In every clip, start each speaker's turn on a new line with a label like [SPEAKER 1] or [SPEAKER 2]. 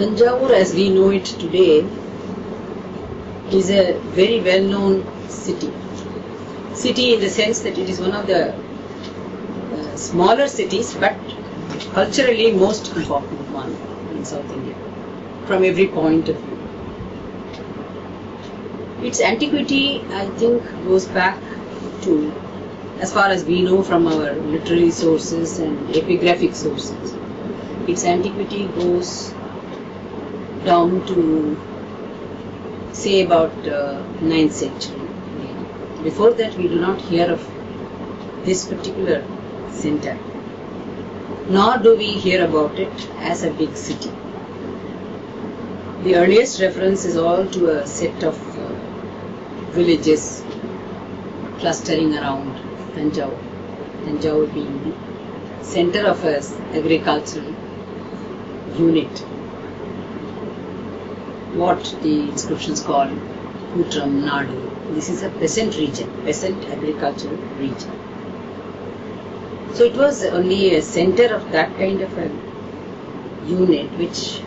[SPEAKER 1] Tanjavur as we know it today is a very well known city. City in the sense that it is one of the uh, smaller cities but culturally most important one in South India from every point of view. Its antiquity, I think, goes back to, as far as we know from our literary sources and epigraphic sources, its antiquity goes down to, say, about uh, 9th century. Before that, we do not hear of this particular center, nor do we hear about it as a big city. The earliest reference is all to a set of uh, villages clustering around Tanjavur. Tanjavur being the center of a agricultural unit. What the inscriptions call Kutram Nadu. This is a peasant region, peasant agricultural region. So it was only a center of that kind of a unit which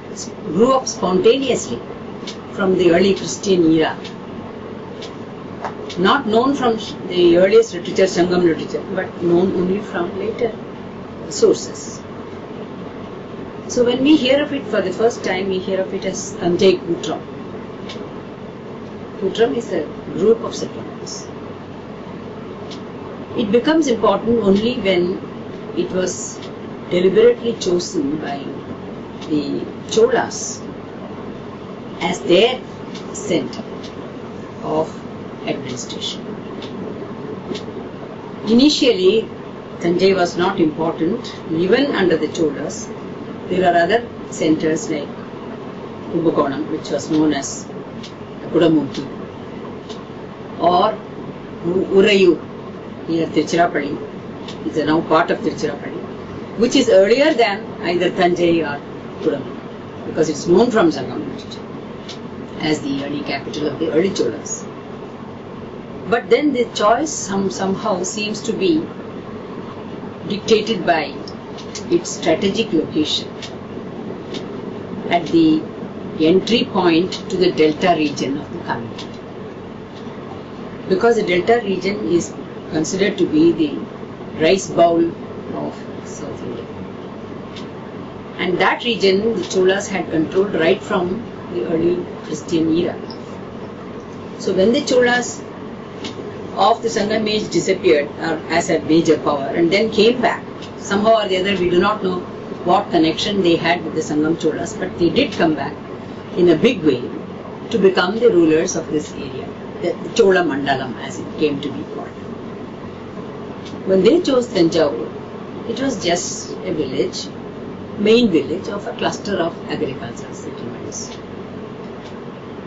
[SPEAKER 1] grew up spontaneously from the early Christian era. Not known from the earliest literature, Sangam literature, but known only from later sources. So when we hear of it for the first time, we hear of it as Tanjai Kutram. Kutram is a group of settlements. It becomes important only when it was deliberately chosen by the Cholas as their center of administration. Initially, Tanjai was not important even under the Cholas. There are other centers like Kumbakonam, which was known as Kudamukhi, or Urayur near Tiruchirappalli. It's now part of Tiruchirappalli, which is earlier than either Tanjai or Kudamukhi, because it's known from Sangam literature as the early capital of the early Cholas. But then the choice some, somehow seems to be dictated by its strategic location at the entry point to the delta region of the Kaveri. Because the delta region is considered to be the rice bowl of South India. And that region the Cholas had controlled right from the early Christian era. So when the Cholas of the Sangam age disappeared uh, as a major power and then came back, somehow or the other we do not know what connection they had with the Sangam Cholas, but they did come back in a big way to become the rulers of this area, the Chola Mandalam as it came to be called. When they chose Tanjavur, it was just a village, main village of a cluster of agricultural settlements.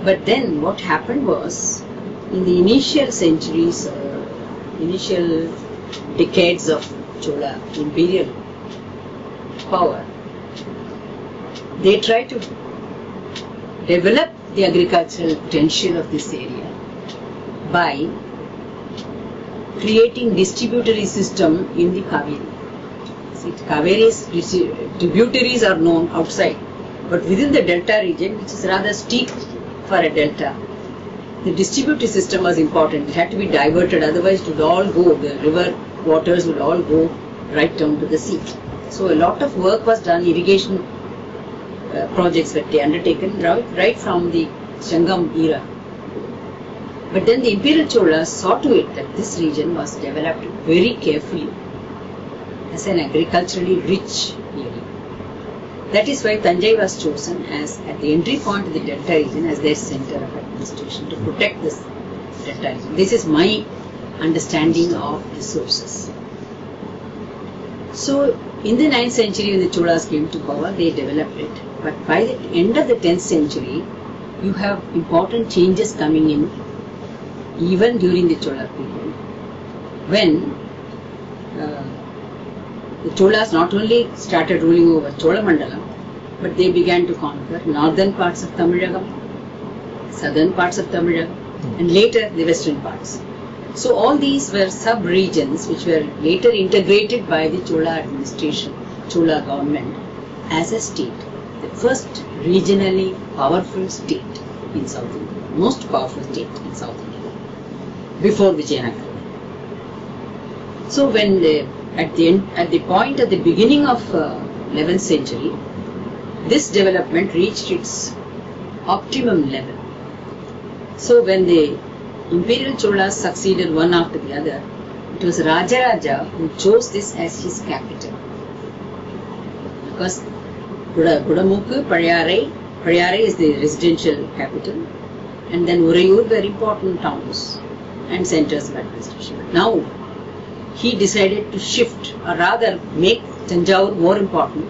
[SPEAKER 1] But then what happened was, in the initial centuries, uh, initial decades of Chola imperial power, they tried to develop the agricultural potential of this area by creating distributory system in the Kaveri. See, Kaveri's tributaries are known outside, but within the delta region, which is rather steep for a delta, the distributory system was important. It had to be diverted, otherwise it would all go, the river waters would all go right down to the sea. So a lot of work was done, irrigation uh, projects were undertaken right, right from the Sangam era. But then the imperial Cholas saw to it that this region was developed very carefully as an agriculturally rich area. That is why Tanjai was chosen as at the entry point of the delta region as their center of to protect this delta. This is my understanding of the sources. So in the 9th century when the Cholas came to power, they developed it. But by the end of the 10th century, you have important changes coming in even during the Chola period. When uh, the Cholas not only started ruling over Chola Mandalam, but they began to conquer northern parts of Tamil Tamilagam, southern parts of Tamil Nadu, and later the western parts. So all these were sub-regions which were later integrated by the Chola administration, Chola government as a state. the first regionally powerful state in South India, most powerful state in South India, before Vijayanagara. So when the, at the end, at the point at the beginning of uh, 11th century, this development reached its optimum level. So when the imperial Cholas succeeded one after the other, it was Rajaraja who chose this as his capital. Because Kuda, Kudamukku, Pazharai, Pazharai is the residential capital, and then Urayur were important towns and centers of administration. Now, he decided to shift, or rather make Tanjavur more important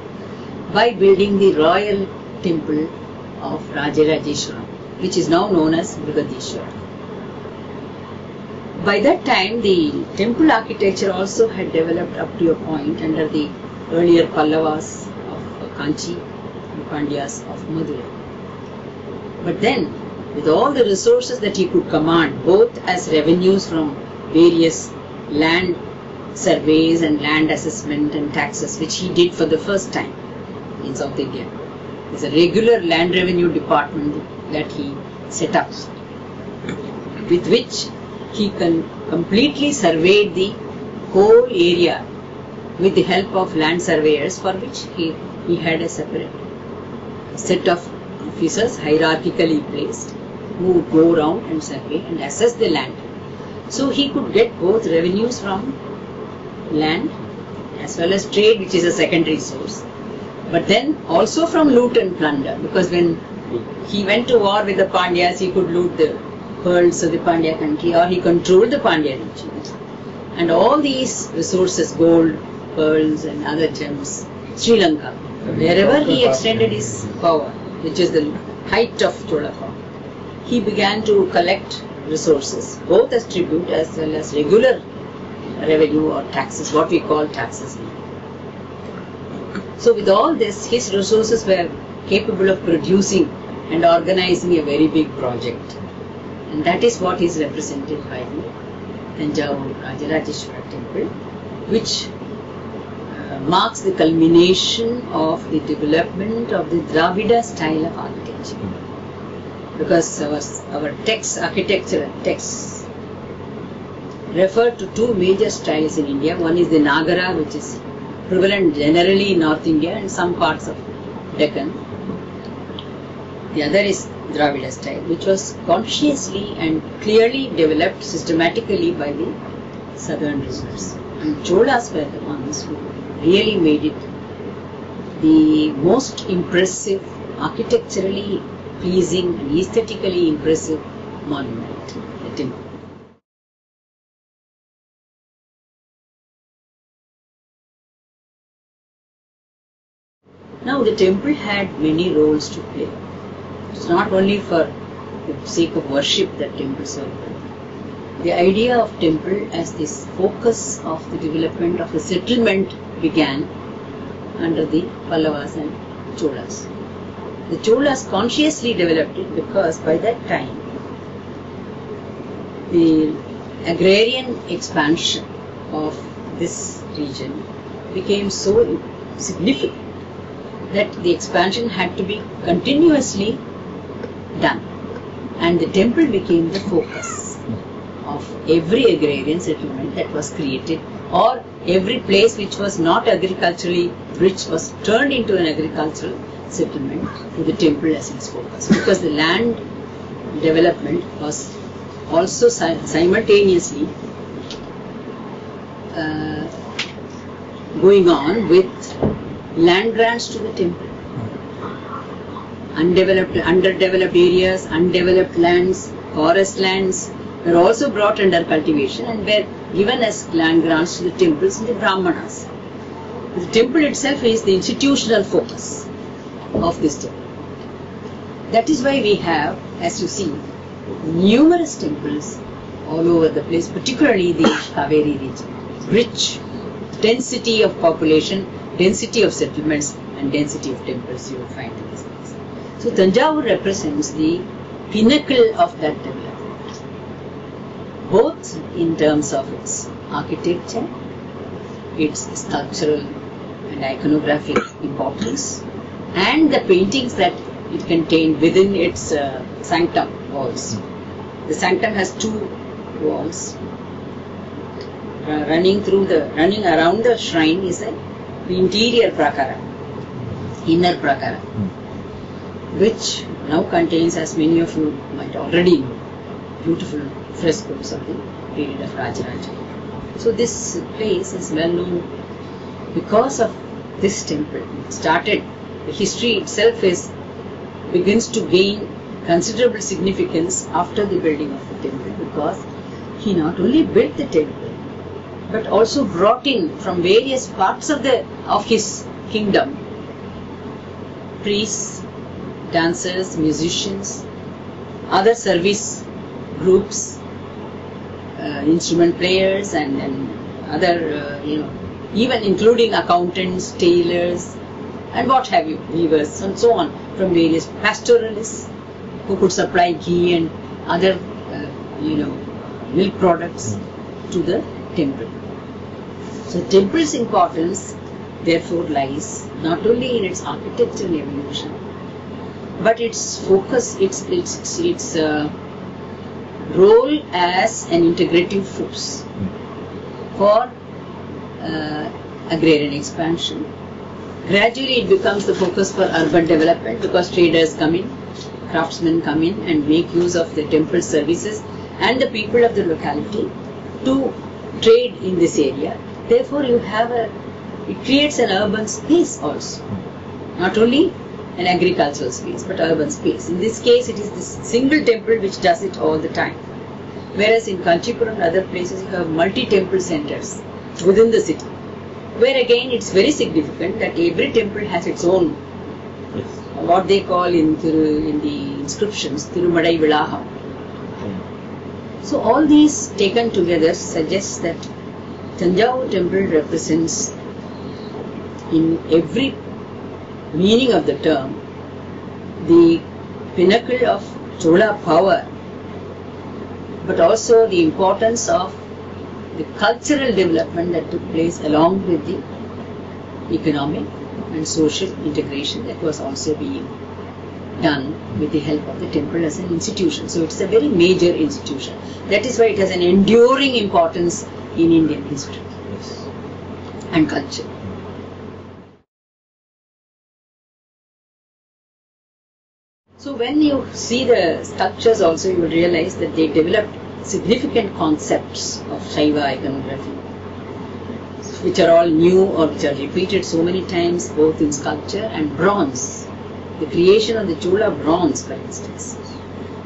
[SPEAKER 1] by building the royal temple of Rajarajeshwaram, which is now known as Brihadishwara. By that time, the temple architecture also had developed up to a point under the earlier Pallavas of Kanchi and Pandyas of Madurai. But then, with all the resources that he could command, both as revenues from various land surveys and land assessment and taxes, which he did for the first time in South India. There's a regular land revenue department that he set up, with which he can completely surveyed the whole area with the help of land surveyors for which he, he had a separate set of officers hierarchically placed who would go around and survey and assess the land. So he could get both revenues from land as well as trade which is a secondary source but then also from loot and plunder because when he went to war with the Pandyas he could loot the pearls of the Pandya country or he controlled the Pandya region and all these resources gold pearls and other gems Sri Lanka wherever he extended his power which is the height of Chola power he began to collect resources both as tribute as well as regular revenue or taxes, what we call taxes. So with all this, his resources were capable of producing and organizing a very big project. And that is what is represented by the Tanjavur Rajarajeshwara temple, which uh, marks the culmination of the development of the Dravida style of architecture. Because our, our texts, architectural texts, refer to two major styles in India. One is the Nagara, which is prevalent generally in North India and some parts of Deccan. The other is Dravida style, which was consciously and clearly developed systematically by the southern rulers. And Cholas were the ones who really made it the most impressive, architecturally pleasing and aesthetically impressive monument, the temple. Now the temple had many roles to play. It's not only for the sake of worship that temples are. The idea of temple as this focus of the development of the settlement began under the Pallavas and Cholas. The Cholas consciously developed it because by that time the agrarian expansion of this region became so significant that the expansion had to be continuously done and the temple became the focus of every agrarian settlement that was created or every place which was not agriculturally rich was turned into an agricultural settlement with the temple as its focus because the land development was also simultaneously uh, going on with land grants to the temple. Undeveloped, underdeveloped areas, undeveloped lands, forest lands were also brought under cultivation and were given as land grants to the temples and the brahmanas. The temple itself is the institutional focus of this temple. That is why we have, as you see, numerous temples all over the place, particularly the Kaveri region. Rich density of population, density of settlements and density of temples you will find in this. So Tanjavur represents the pinnacle of that development, both in terms of its architecture, its structural and iconographic importance, and the paintings that it contained within its uh, sanctum walls. The sanctum has two walls. Uh, running through the running around the shrine is the interior prakara, inner prakara, which now contains, as many of you might already know, beautiful frescoes of the period of Rajaraja. So this place is well known because of this temple. It started the history itself is begins to gain considerable significance after the building of the temple because he not only built the temple but also brought in from various parts of the of his kingdom priests, dancers, musicians, other service groups, uh, instrument players, and, and other, uh, you know, even including accountants, tailors, and what have you, weavers, and so on, from various pastoralists who could supply ghee and other, uh, you know, milk products to the temple. So, temple's importance therefore lies not only in its architectural evolution, but its focus, its its its uh, role as an integrative force for uh, agrarian expansion. Gradually, it becomes the focus for urban development because traders come in, craftsmen come in, and make use of the temple services and the people of the locality to trade in this area. Therefore, you have a it creates an urban space also, not only an agricultural space but urban space. In this case, it is this single temple which does it all the time. Whereas in Kanchipuram and other places, you have multi-temple centers within the city, where again it's very significant that every temple has its own, what they call in Thiru, in the inscriptions, Thirumadai Vilaham. So all these taken together suggests that Tanjavur temple represents in every meaning of the term the pinnacle of Chola power, but also the importance of the cultural development that took place along with the economic and social integration that was also being done with the help of the temple as an institution. So it's a very major institution. That is why it has an enduring importance in Indian history
[SPEAKER 2] Yes.
[SPEAKER 1] and culture. So when you see the sculptures also you realize that they developed significant concepts of Shaiva iconography which are all new or which are repeated so many times both in sculpture and bronze. The creation of the Chola bronze for instance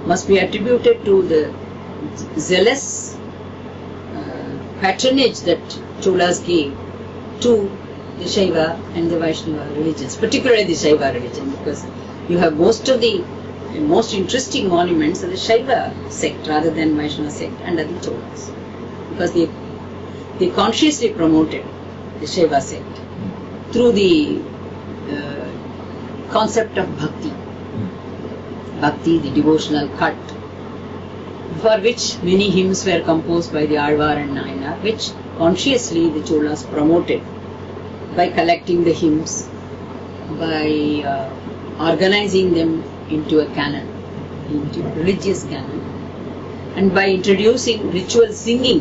[SPEAKER 1] must be attributed to the zealous uh, patronage that Cholas gave to the Shaiva and the Vaishnava religions, particularly the Shaiva religion, because you have most of the most interesting monuments of the Shaiva sect rather than Vaishnava sect under the Cholas, because they they consciously promoted the Shaiva sect through the uh, concept of bhakti, bhakti, the devotional cut, for which many hymns were composed by the Alvar and Nayanar, which consciously the Cholas promoted by collecting the hymns, by uh, organizing them into a canon, into religious canon, and by introducing ritual singing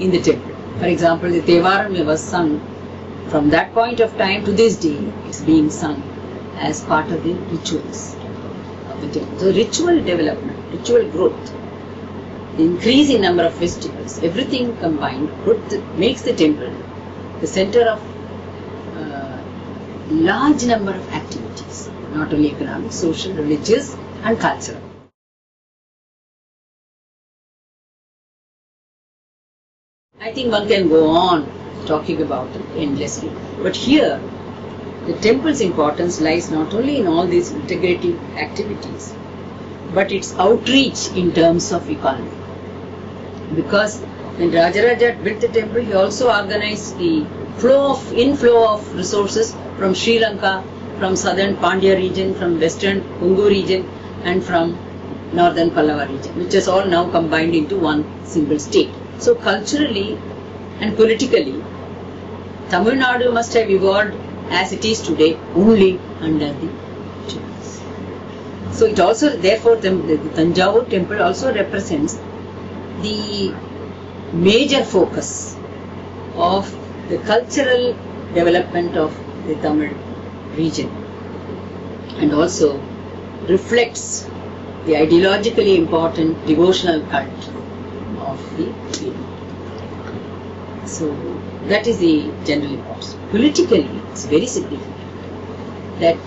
[SPEAKER 1] in the temple. For example, the Tevaram was sung from that point of time to this day, it's being sung as part of the rituals of the temple. So, ritual development, ritual growth, the increasing number of festivals, everything combined makes the temple the center of uh, large number of activities, not only economic, social, religious, and cultural. I think one can go on talking about it endlessly, but here the temple's importance lies not only in all these integrative activities, but its outreach in terms of economy. Because when Rajaraja built the temple, he also organized the flow of inflow of resources from Sri Lanka, from southern Pandya region, from western Kongu region, and from northern Pallava region, which is all now combined into one single state. So culturally and politically, Tamil Nadu must have evolved as it is today only under the Cholas. So it also, therefore, the, the Tanjavur temple also represents the major focus of the cultural development of the Tamil region and also reflects the ideologically important devotional cult of the period. So that is the general importance. Politically, it's very significant that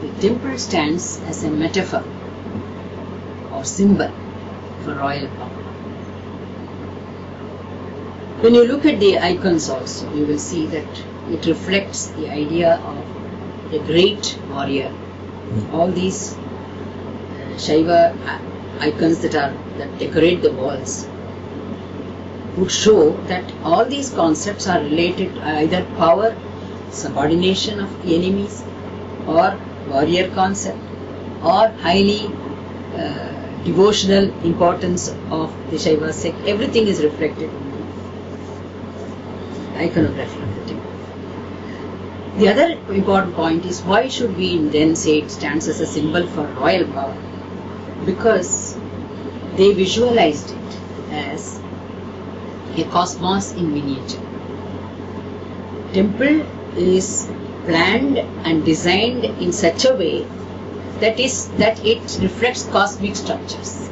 [SPEAKER 1] the temple stands as a metaphor or symbol for royal power. When you look at the icons also, you will see that it reflects the idea of a great warrior. All these uh, Shaiva icons that are that decorate the walls would show that all these concepts are related to either power, subordination of enemies, or warrior concept, or highly uh, devotional importance of the Shaiva sect. Everything is reflected in the iconography the other important point is why should we then say it stands as a symbol for royal power? Because they visualized it as a cosmos in miniature. Temple is planned and designed in such a way that is that it reflects cosmic structures.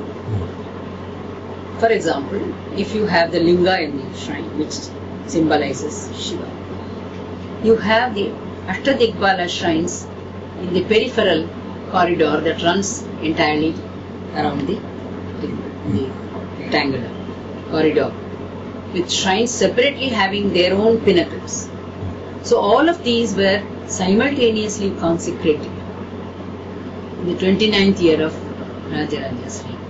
[SPEAKER 1] For example, if you have the linga in the shrine, which symbolizes Shiva, you have the Ashtadikpala shrines in the peripheral corridor that runs entirely around the, the rectangular corridor with shrines separately having their own pinnacles. So all of these were simultaneously consecrated in the 29th year of Rajaraja's reign.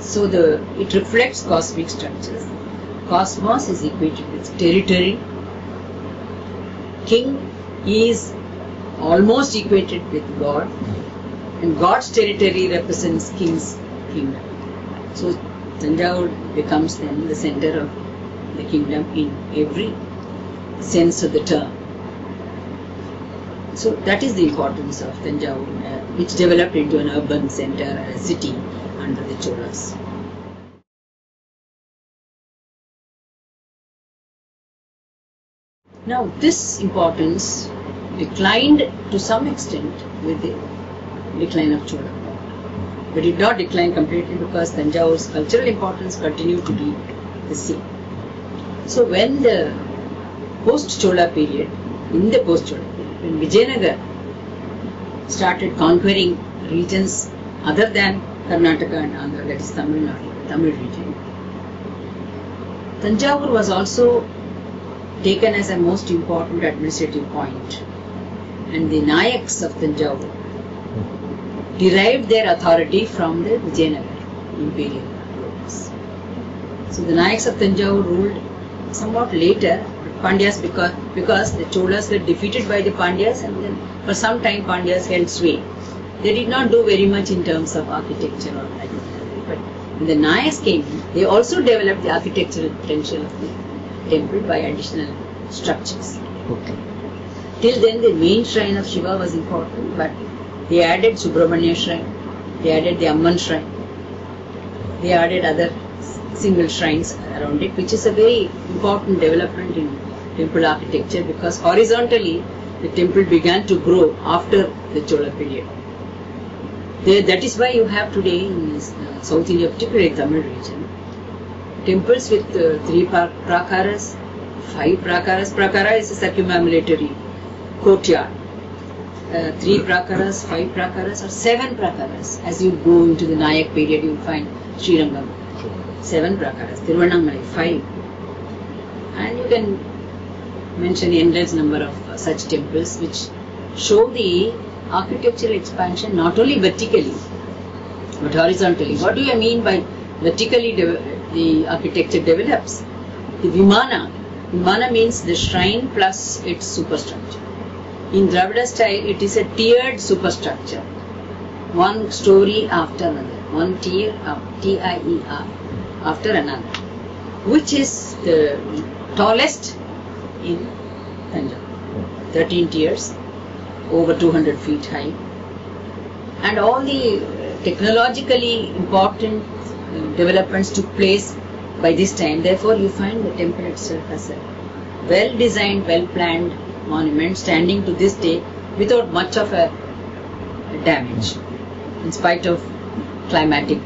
[SPEAKER 1] So the it reflects cosmic structures. Cosmos is equated with territory. King is almost equated with God, and God's territory represents King's kingdom. So Tanjavur becomes then the center of the kingdom in every sense of the term. So that is the importance of Tanjavur, uh, which developed into an urban center, a city under the Cholas. Now this importance declined to some extent with the decline of Chola. But it did not decline completely because Tanjavur's cultural importance continued to be the same. So when the post-Chola period, in the post-Chola period, when Vijayanagar started conquering regions other than Karnataka and Andhra, that is Tamil Nadu, Tamil region, Tanjavur was also taken as a most important administrative point and the Nayaks of Tanjavur derived their authority from the Vijayanagar imperial rulers. So the Nayaks of Tanjavur ruled somewhat later Pandyas because, because the Cholas were defeated by the Pandyas and then for some time Pandyas held sway. They did not do very much in terms of architecture or agriculture. But when the Nayaks came they also developed the architectural potential of the temple by additional structures.
[SPEAKER 2] Okay.
[SPEAKER 1] Till then the main shrine of Shiva was important but they added Subramanya shrine, they added the Amman shrine, they added other single shrines around it, which is a very important development in temple architecture because horizontally the temple began to grow after the Chola period. There, that is why you have today in this, uh, South India, particularly Tamil region, temples with uh, three prakaras, five prakaras. Prakara is a circumambulatory courtyard. Uh, three prakaras, five prakaras, or seven prakaras. As you go into the Nayak period, you will find Srirangam seven prakaras, Tiruvannamalai five, and you can mention endless number of uh, such temples which show the architectural expansion not only vertically but horizontally. What do you mean by vertically de- the architecture develops? The Vimana. Vimana means the shrine plus its superstructure. In Dravida style, it is a tiered superstructure, one story after another, one tier of T-I-E-R after another, which is the tallest in Tanjore. 13 tiers over 200 feet high. And all the technologically important uh, developments took place by this time. Therefore, you find the temple itself as a well designed, well planned monument standing to this day without much of a damage in spite of climatic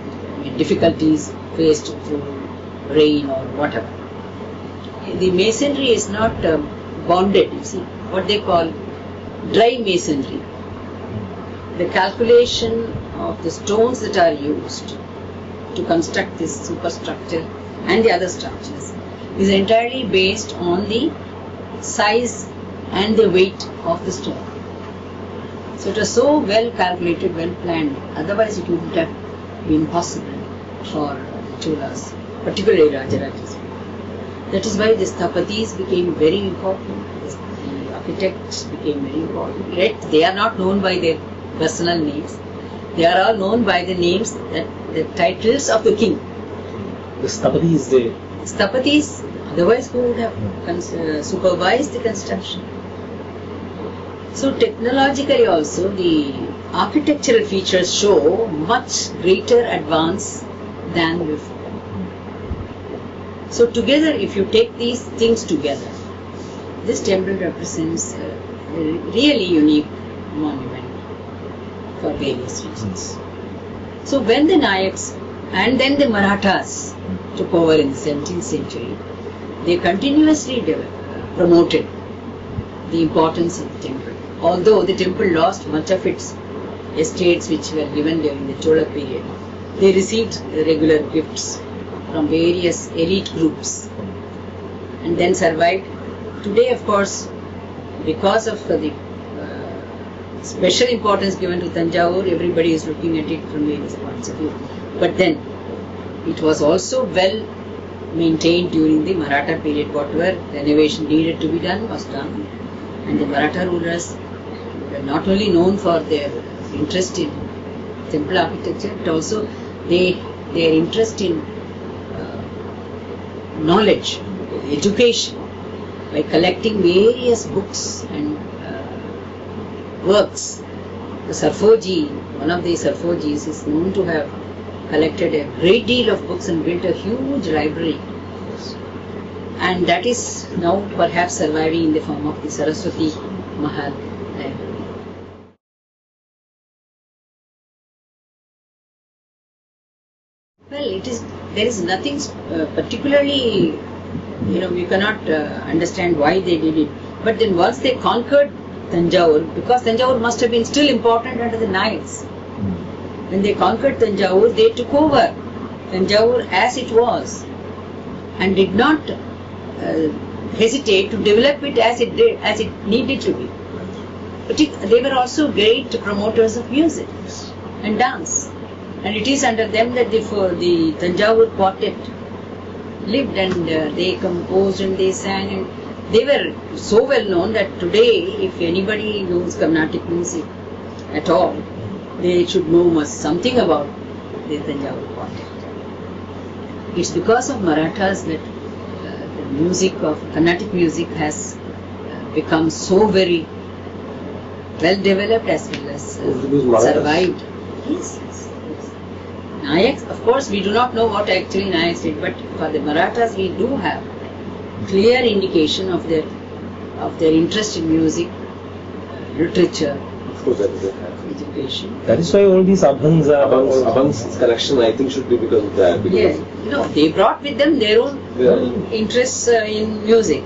[SPEAKER 1] difficulties faced through rain or whatever. The masonry is not uh, bonded, you see, what they call dry masonry. The calculation of the stones that are used to construct this superstructure and the other structures is entirely based on the size and the weight of the stone. So it was so well calculated, well planned, otherwise it wouldn't have been possible for Cholas, particularly Rajarajas. That is why the Sthapatis became very important, the architects became very important. Yet they are not known by their personal names. They are all known by the names, that, the titles of the king.
[SPEAKER 2] The Sthapati is the
[SPEAKER 1] Sthapatis, otherwise who would have uh, supervised the construction? So technologically also the architectural features show much greater advance than before. So together if you take these things together, this temple represents a really unique monument for various reasons. So when the Nayaks and then the Marathas took over in the 17th century, they continuously promoted the importance of the temple. Although the temple lost much of its estates which were given during the Chola period, they received regular gifts from various elite groups and then survived. Today, of course, because of the special importance given to Tanjavur, everybody is looking at it from various points of view. But then, it was also well maintained during the Maratha period. Whatever renovation needed to be done was done. And the Maratha rulers were not only known for their interest in temple architecture, but also they their interest in uh, knowledge, education, by collecting various books and works. The Sarfoji, one of the Sarfojis, is known to have collected a great deal of books and built a huge library. And that is now perhaps surviving in the form of the Saraswati Mahal. Well, it is there is nothing uh, particularly, you know, we cannot uh, understand why they did it. But then once they conquered Tanjavur, because Tanjavur must have been still important under the Nayaks. When they conquered Tanjavur, they took over Tanjavur as it was and did not uh, hesitate to develop it as it did, as it needed to be. But it, they were also great promoters of music and dance. And it is under them that the, for the Tanjavur quartet lived and uh, they composed and they sang and they were so well known that today if anybody knows Carnatic music at all, they should know something about the Tanjavur quartet. It's because of Marathas that uh, the music of Carnatic music has uh, become so very well developed as well as
[SPEAKER 2] Marathas-
[SPEAKER 1] survived. Yes, yes, yes. Nayaks, of course, we do not know what actually Nayaks did, but for the Marathas, we do have clear indication of their of their interest in music, literature,
[SPEAKER 2] course, that is
[SPEAKER 1] education.
[SPEAKER 2] That is why all these abhangs are
[SPEAKER 3] Abang's, Abang's collection, I think, should be because of that. Because
[SPEAKER 1] Yes, no, they brought with them their own
[SPEAKER 3] Yeah.
[SPEAKER 1] interests uh, in music.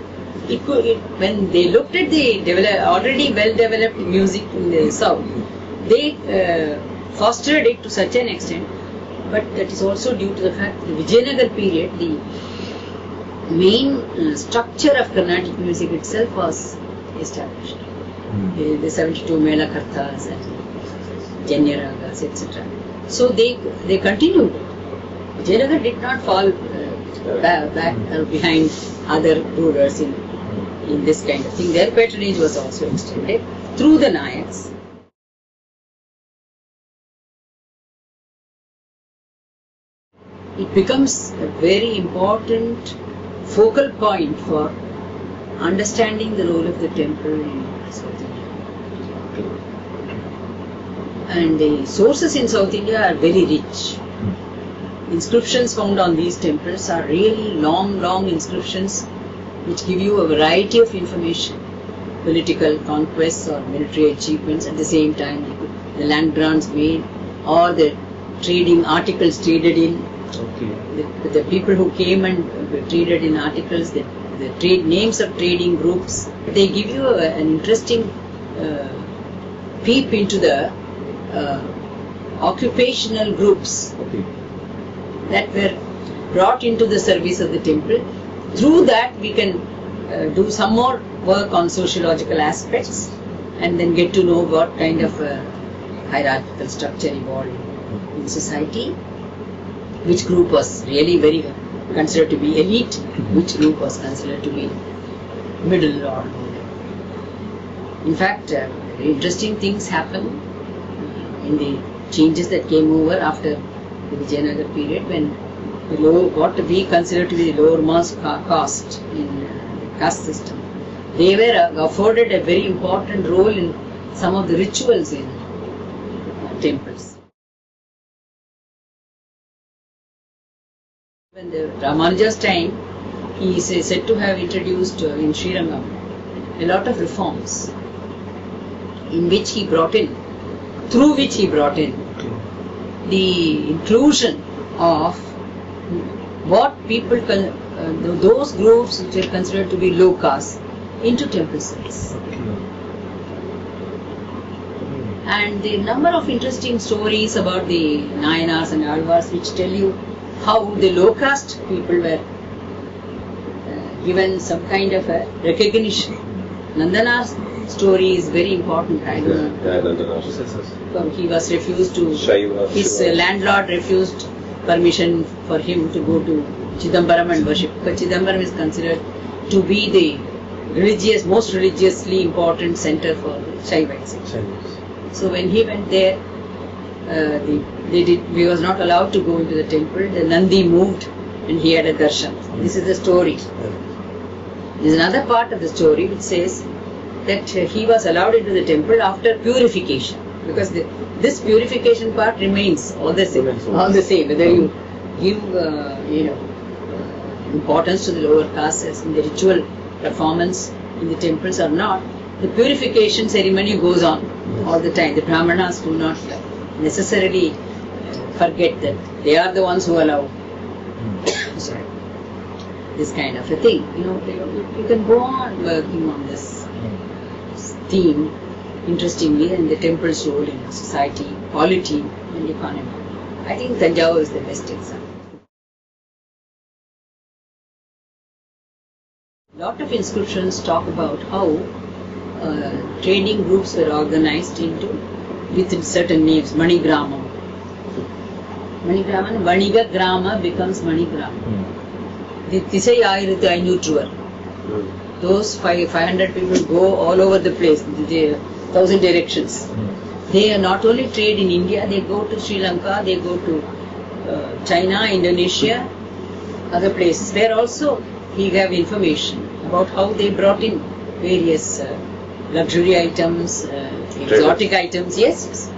[SPEAKER 1] It could, it, when they looked at the develop, already well developed music in the south, they uh, fostered it to such an extent, but that is also due to the fact the Vijayanagar period, the main uh, structure of Carnatic music itself was established. The, the 72 Mela Kartas and Janya Ragas, etc. So they they continued. Vijayanagar did not fall uh, ba- back or behind other rulers in, in this kind of thing. Their patronage was also extended through the Nayaks. It becomes a very important focal point for understanding the role of the temple in South India. And the sources in South India are very rich. Inscriptions found on these temples are really long, long inscriptions which give you a variety of information. Political conquests or military achievements at the same time, the land grants made or the trading articles traded in,
[SPEAKER 2] Okay.
[SPEAKER 1] the, the people who came and traded in articles, the, the trade names of trading groups, they give you a, an interesting uh, peep into the uh, occupational groups
[SPEAKER 2] Okay.
[SPEAKER 1] that were brought into the service of the temple. Through that, we can uh, do some more work on sociological aspects and then get to know what kind of uh, hierarchical structure evolved in society, which group was really very considered to be elite, which group was considered to be middle or lower. in fact, uh, interesting things happen in the changes that came over after the Vijayanagar period when the low, what we consider to be the lower mass caste in uh, caste system. They were uh, afforded a very important role in some of the rituals in uh, temples. When the Ramanuja's time, he is uh, said to have introduced uh, in Srirangam a lot of reforms in which he brought in, through which he brought in the inclusion of what people, uh, those groups which are considered to be low caste, into temple. And the number of interesting stories about the Nayanars and Alvars which tell you how the low caste people were uh, given some kind of a recognition. Nandana's story is very important. I don't know.
[SPEAKER 3] Yeah, Nandana.
[SPEAKER 2] Yes, yes, yes.
[SPEAKER 1] So he was refused to
[SPEAKER 3] Shaiva,
[SPEAKER 1] his
[SPEAKER 3] Shiva.
[SPEAKER 1] uh, landlord refused permission for him to go to Chidambaram and worship because Chidambaram is considered to be the religious most religiously important center for Shaivites.
[SPEAKER 2] Chinese.
[SPEAKER 1] So when he went there uh, the, they did he was not allowed to go into the temple. The Nandi moved and he had a darshan. This is the story. There's another part of the story which says that he was allowed into the temple after purification. Because the, this purification part remains all the same,
[SPEAKER 2] all the
[SPEAKER 1] same. Whether you give uh, you know uh, importance to the lower castes in the ritual performance in the temples or not, the purification ceremony goes on all the time. The brahmanas do not necessarily forget that they are the ones who allow
[SPEAKER 2] Mm.
[SPEAKER 1] sorry, this kind of a thing. You know, you, can go on working on this
[SPEAKER 2] Mm.
[SPEAKER 1] theme interestingly and the temple's role in society, polity and economy. I think Tanjavur is the best example. lot of inscriptions talk about how uh, trading groups were organized into within certain names, Manigrama. Manigrama, Vaniga Grama becomes Manigrama.
[SPEAKER 2] Hmm.
[SPEAKER 1] The Tisai Ayiruthu Ainyutruvar.
[SPEAKER 3] Hmm.
[SPEAKER 1] Those five, 500 people go all over the place, the, thousand directions.
[SPEAKER 2] Hmm.
[SPEAKER 1] They are not only trade in India, they go to Sri Lanka, they go to uh, China, Indonesia, other places. There also we have information about how they brought in various uh, luxury items, uh, exotic items, yes, yes,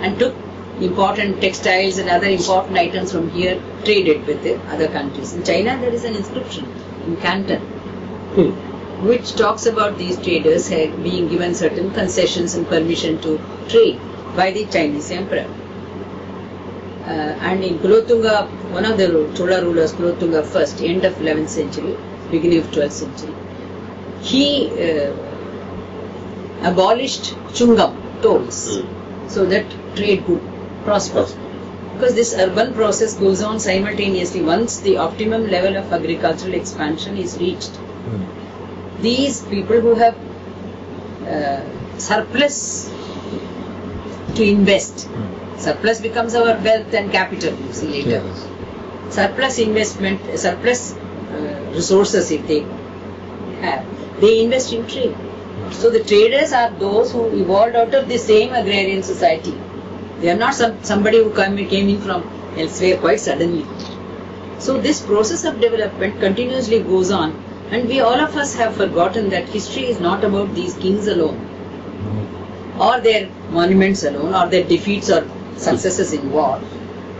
[SPEAKER 1] and took important textiles and other important items from here, traded with the other countries. In China, there is an inscription in Canton
[SPEAKER 2] Mm.
[SPEAKER 1] which talks about these traders being given certain concessions and permission to trade by the Chinese emperor. Uh, and in Kulotunga, one of the Chola rulers, Kulotunga first, end of 11th century, beginning of 12th century, he uh, abolished chungam, tolls,
[SPEAKER 3] Mm.
[SPEAKER 1] so that trade could prosper. Because this urban process goes on simultaneously once the optimum level of agricultural expansion is reached
[SPEAKER 2] Mm.
[SPEAKER 1] these people who have uh, surplus to invest.
[SPEAKER 2] Mm.
[SPEAKER 1] Surplus becomes our wealth and capital, you see later.
[SPEAKER 2] Yes.
[SPEAKER 1] Surplus investment, surplus uh, resources if they have, they invest in trade. So the traders are those who evolved out of the same agrarian society. They are not some, somebody who come, came in from elsewhere quite suddenly. So this process of development continuously goes on and we all of us have forgotten that history is not about these kings alone. Or their monuments alone or their defeats or successes in war,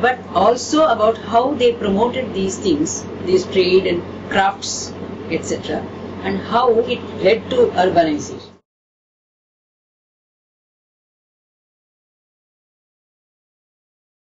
[SPEAKER 1] but also about how they promoted these things, these trade and crafts, etc., and how it led to urbanization.